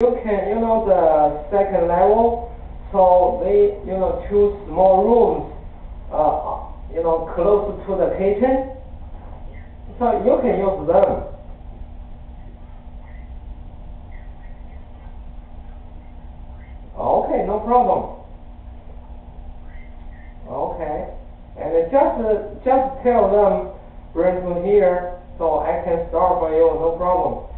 You can, you know, the second level, so they, you know, choose small rooms, uh, you know, close to the kitchen. So you can use them. Okay, no problem. Okay, and just, just tell them bring to here, so I can start for you, no problem.